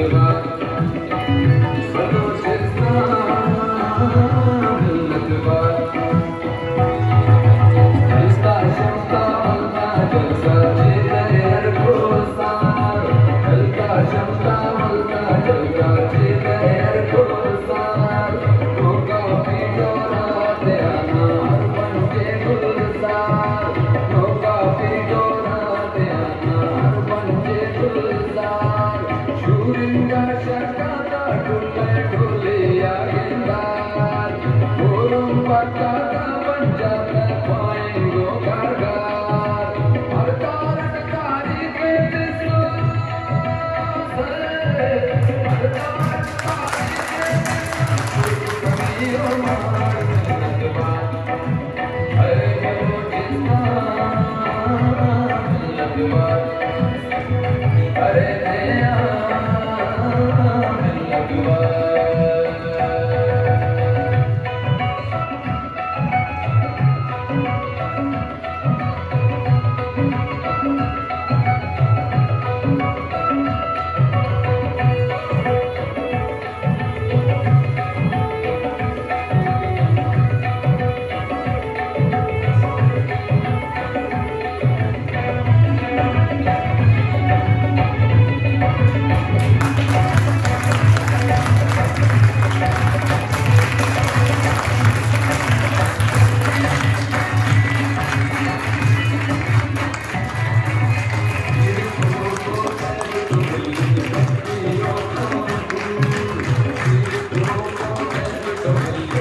ایک بار